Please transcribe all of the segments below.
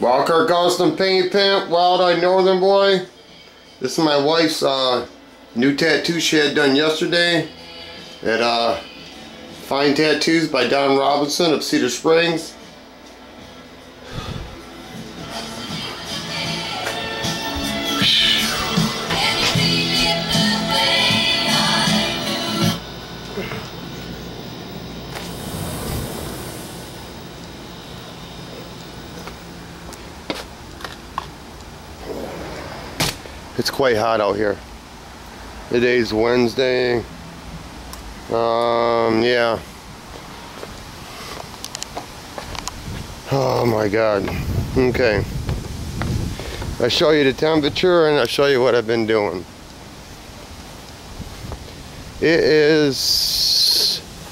Wild Card Custom Paint Pimp, Wild Eyed Northern Boy. This is my wife's uh, new tattoo she had done yesterday at uh, Fine Tattoos by Don Robinson of Cedar Springs. It's quite hot out here. Today's Wednesday. Um, yeah. Oh my God. Okay. I show you the temperature and I show you what I've been doing. It is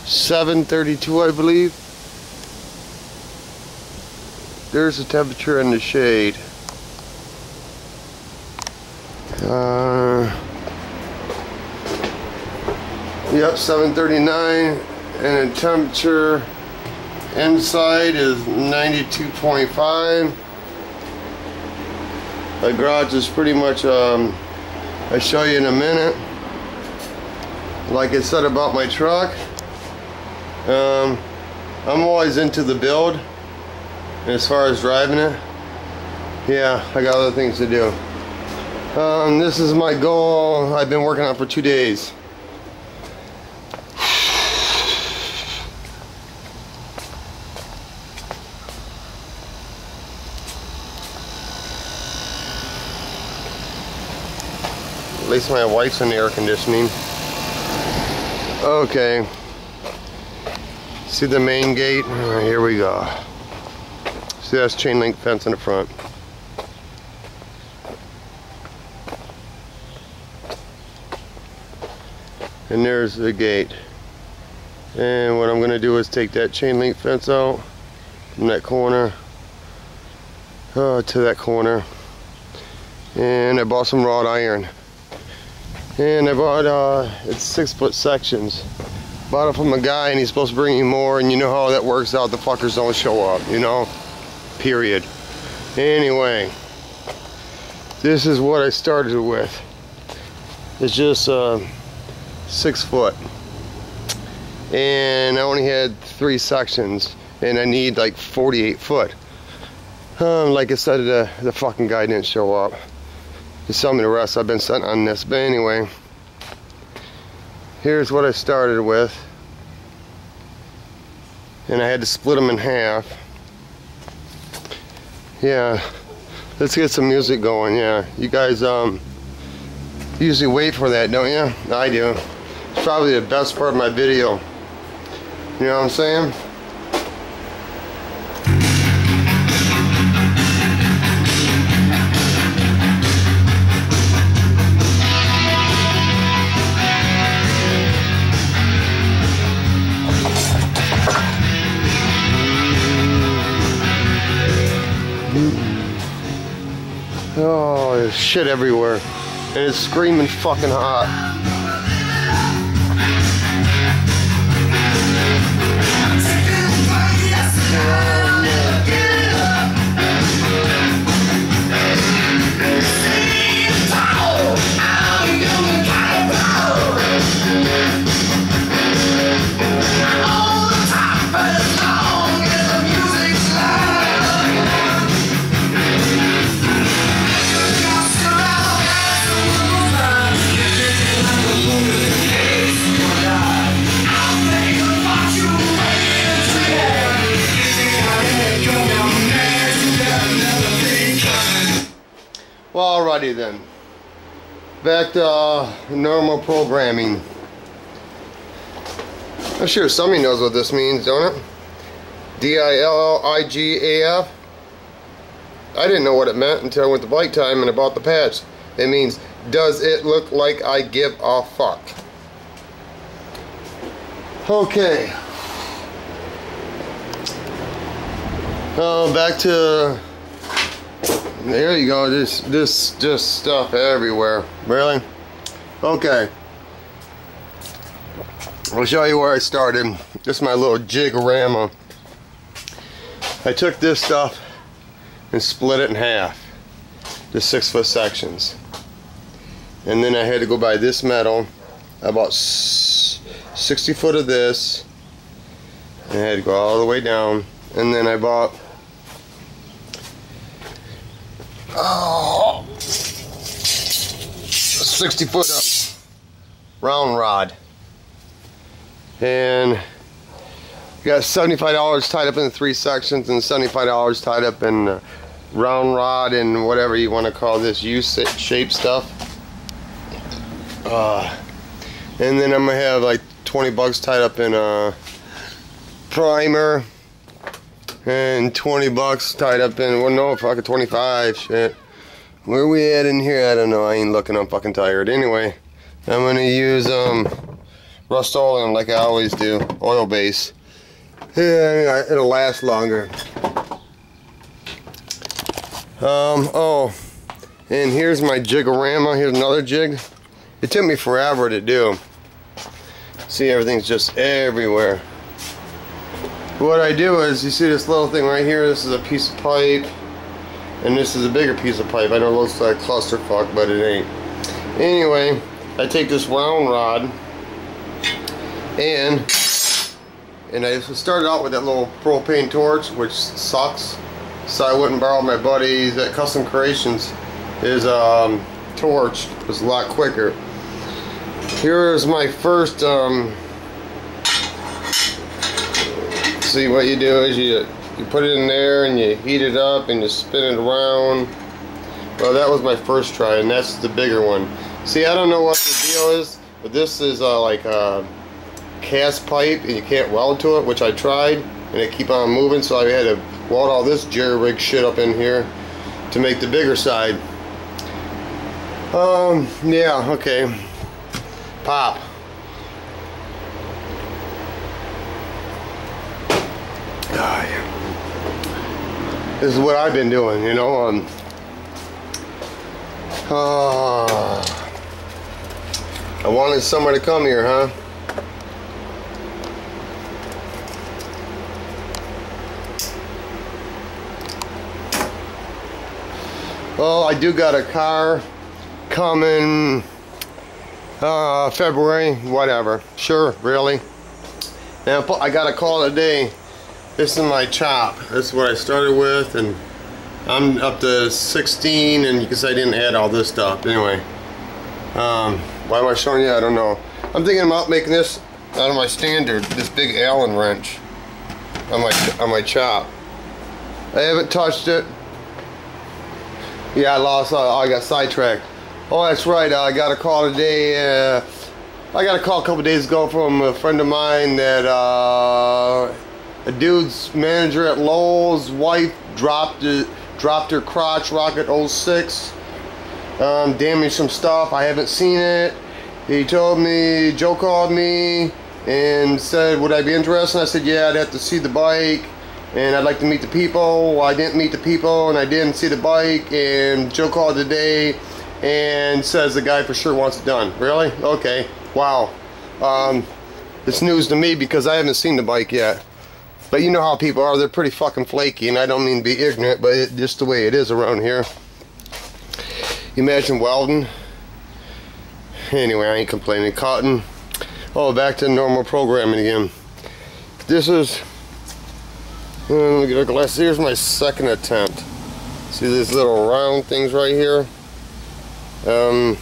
7:32, I believe. There's the temperature in the shade. Uh, yep, 739, and the temperature inside is 92.5. The garage is pretty much, um, I'll show you in a minute. Like I said about my truck, um, I'm always into the build. as far as driving it, yeah, I got other things to do. Um, this is my goal I've been working on for two days. At least my wife's in the air conditioning. Okay. See the main gate? Right, here we go. See that's chain link fence in the front. And there's the gate. And what I'm gonna do is take that chain link fence out from that corner uh, to that corner. And I bought some wrought iron. And I bought uh, it's six foot sections. Bought it from a guy and he's supposed to bring you more and you know how that works out. The fuckers don't show up you know? Period. Anyway this is what I started with. It's just uh, six foot. And I only had three sections and I need like 48 foot. Um, like I said the, the fucking guy didn't show up. To sell me the rest. I've been sent on this. But anyway here's what I started with. And I had to split them in half. Yeah let's get some music going. Yeah you guys um usually wait for that don't you I do probably the best part of my video. You know what I'm saying? Oh, there's shit everywhere. And it's screaming fucking hot. Back to uh, normal programming. I'm sure somebody knows what this means, don't it? D-I-L-L-I-G-A-F. I didn't know what it meant until I went to bike time and I bought the patch. It means, does it look like I give a fuck? Okay. Oh, back to there you go. Just, just, just stuff everywhere. Really? Okay. I'll show you where I started. This is my little jigorama. I took this stuff and split it in half to six foot sections. And then I had to go buy this metal, about 60 foot of this. And I had to go all the way down. And then I bought oh, 60 foot up round rod. And you got $75 tied up in three sections and $75 tied up in round rod and whatever you want to call this U-shape stuff. Uh, and then I'm gonna have like 20 bucks tied up in a primer and 20 bucks tied up in well no fucking 25 shit where we at in here I don't know I ain't looking I'm fucking tired anyway I'm gonna use um Rust-Oleum like I always do oil base yeah it'll last longer um, oh, and here's my jigorama. Here's another jig. It took me forever to do. See, everything's just everywhere. What I do is, you see this little thing right here, this is a piece of pipe, and this is a bigger piece of pipe. I know it looks like clusterfuck, but it ain't. Anyway, I take this round rod, and, and I started out with that little propane torch, which sucks so I wouldn't borrow my buddy's at Custom Creations. His um, torch was a lot quicker. Here's my first, um, see what you do is you, you put it in there and you heat it up and you spin it around. Well, that was my first try and that's the bigger one. See, I don't know what the deal is, but this is uh, like a cast pipe and you can't weld to it, which I tried and it keep on moving so I had to weld all this jerry rig shit up in here to make the bigger side. Um, yeah, okay. Pop. This is what I've been doing, you know. Um, uh, I wanted somewhere to come here, huh? Well, I do got a car coming uh, February, whatever. Sure, really. Now I got a call today. This is my chop. This is what I started with, and I'm up to 16, and you can say I didn't add all this stuff. Anyway, um, why am I showing you? I don't know. I'm thinking about making this out of my standard, this big Allen wrench on my on my chop. I haven't touched it. Yeah, I lost. Uh, I got sidetracked. Oh, that's right. I got a call today. Uh, I got a call a couple days ago from a friend of mine that uh, a dude's manager at Lowe's wife dropped it, dropped her crotch rocket 06. Um, damaged some stuff. I haven't seen it. He told me, Joe called me and said, would I be interested? I said, yeah, I'd have to see the bike and I'd like to meet the people. I didn't meet the people and I didn't see the bike and Joe called today and says the guy for sure wants it done. Really? Okay. Wow. Um, it's news to me because I haven't seen the bike yet. But you know how people are. They're pretty fucking flaky and I don't mean to be ignorant, but it's just the way it is around here. Imagine welding. Anyway, I ain't complaining. Cotton. Oh, back to normal programming again. This is let me get a glass. Here's my second attempt. See these little round things right here? Um,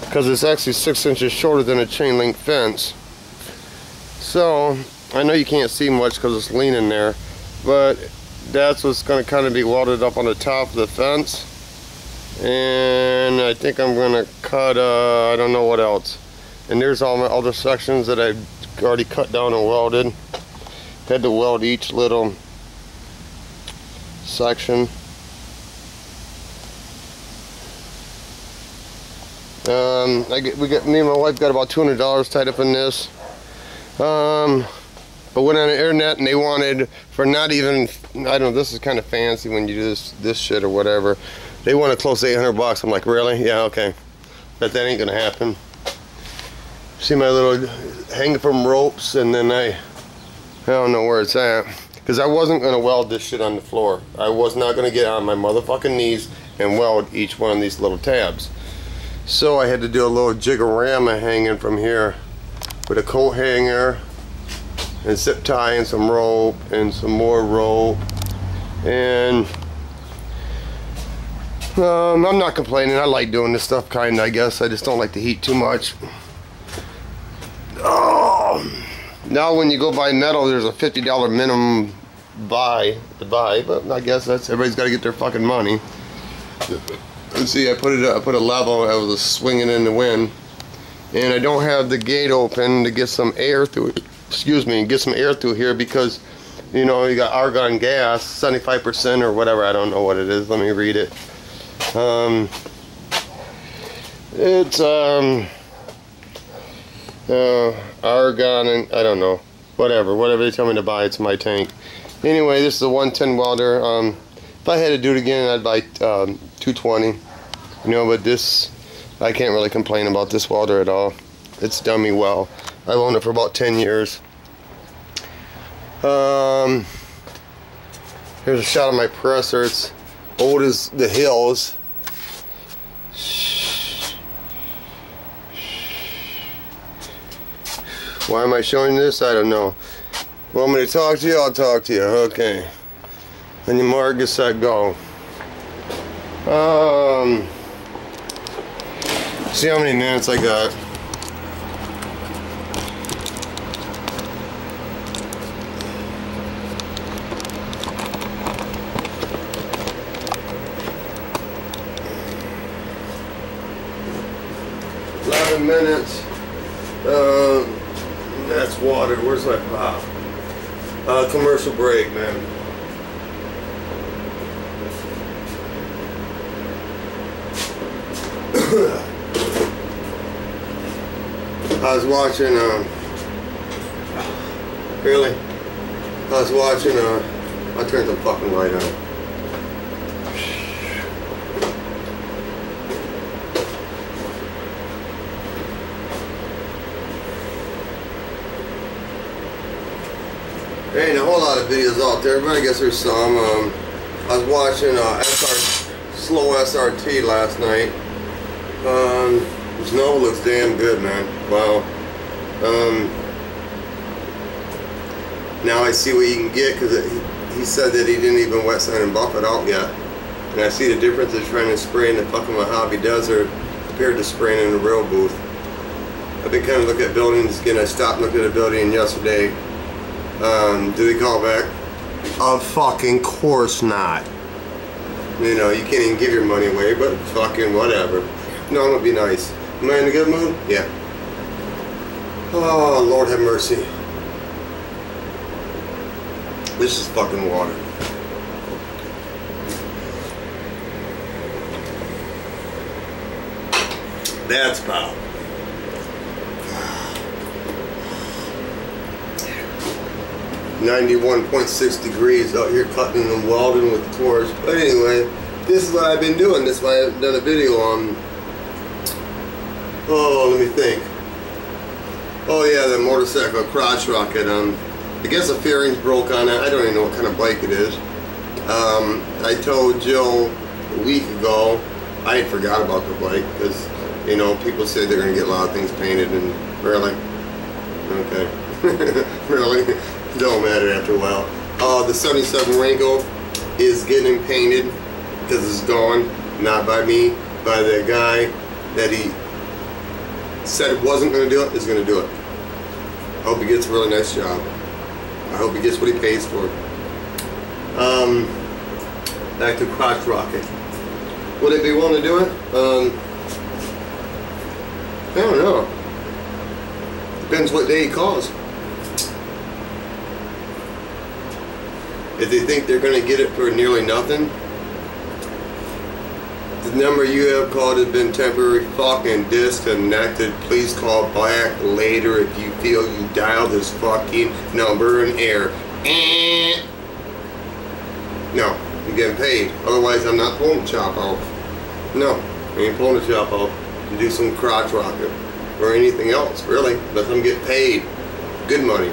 because it's actually six inches shorter than a chain link fence. So, I know you can't see much because it's leaning there, but that's what's going to kind of be welded up on the top of the fence. And I think I'm going to cut, uh, I don't know what else. And there's all my other sections that I've already cut down and welded had to weld each little section um, I get, we got me and my wife got about $200 tied up in this um, but went on the internet and they wanted for not even I don't know this is kind of fancy when you do this this shit or whatever they wanted close to 800 bucks I'm like really yeah okay but that ain't gonna happen see my little hanging from ropes and then I I don't know where it's at. Because I wasn't to weld this shit on the floor. I was not to get on my motherfucking knees and weld each one of these little tabs. So I had to do a little jigorama hanging from here with a coat hanger and zip tie and some rope and some more rope and um, I'm not complaining. I like doing this stuff kind of, I guess. I just don't like the heat too much. Oh now when you go buy metal there's a $50 minimum buy to buy but I guess that's everybody's got to get their fucking money. And see I put it I put a level I was swinging in the wind. And I don't have the gate open to get some air through it excuse me and get some air through here because you know you got argon gas 75% or whatever I don't know what it is let me read it. Um, it's um, uh, argon and I don't know whatever whatever they tell me to buy it's my tank. Anyway this is a 110 welder um, if I had to do it again I'd buy um, 220 you know but this I can't really complain about this welder at all. It's done me well I've owned it for about 10 years. Um, here's a shot of my presser. It's old as the hills. Why am I showing this? I don't know. Want me to talk to you? I'll talk to you. Okay. And you mark get set go. Um see how many minutes I got Eleven minutes. Uh, that's water. Where's my pop? Uh, commercial break, man. I was watching, um, really? I was watching, uh, I turned the fucking light on. There ain't a whole lot of videos out there, but I guess there's some. Um, I was watching uh, SR, slow SRT last night. Um, snow looks damn good, man. Wow. Um, now I see what you can get because he said that he didn't even wet sand and buff it out yet. And I see the difference of trying to spray in the fucking Mojave Desert compared to spraying in the rail booth. I've been kind of looking at buildings again. I stopped looking at a building yesterday. Um, did he call back? Of fucking course not. You know, you can't even give your money away, but fucking whatever. No, I'm gonna be nice. Am I in a good mood? Yeah. Oh, Lord have mercy. This is fucking water. That's power. 91.6 degrees out here cutting and welding with torch. But anyway, this is what I've been doing. This is why I've done a video on. Oh, let me think. Oh yeah, the motorcycle crotch rocket. Um, I guess the fairings broke on it. I don't even know what kind of bike it is. Um, I told Joe a week ago, I had forgot about the bike because, you know, people say they're going to get a lot of things painted and really, okay, really, don't matter after a while. Uh, the 77 Rango is getting painted because it's gone, not by me, by the guy that he said wasn't going to do it, is going to do it. I hope he gets a really nice job. I hope he gets what he pays for. Um, back to crotch rocket. Would it be willing to do it? Um, I don't know. Depends what day he calls. If they think they're going to get it for nearly nothing, the number you have called has been temporarily fucking disconnected. Please call back later if you feel you dialed this fucking number in error. Eh. No, I'm getting paid. Otherwise, I'm not pulling the chop off. No, I ain't pulling the chop off to do some crotch rocket or anything else, really. Unless I'm getting paid good money.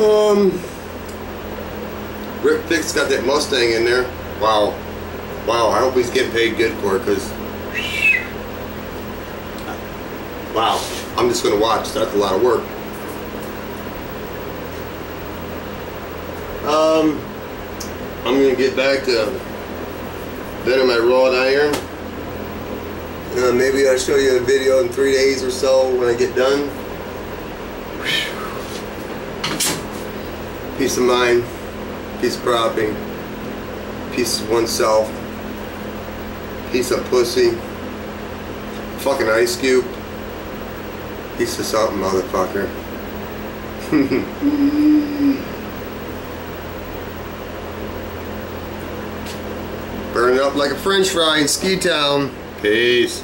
Um, Rick Fix got that Mustang in there. Wow. Wow, I hope he's getting paid good for it, because... Wow. I'm just going to watch. That's a lot of work. Um, I'm going to get back to bending my wrought iron. Uh, maybe I'll show you a video in three days or so when I get done. Peace of mind, peace property, peace oneself, piece of pussy, fucking ice cube, piece of something, motherfucker. Burn up like a french fry in Ski Town. Peace.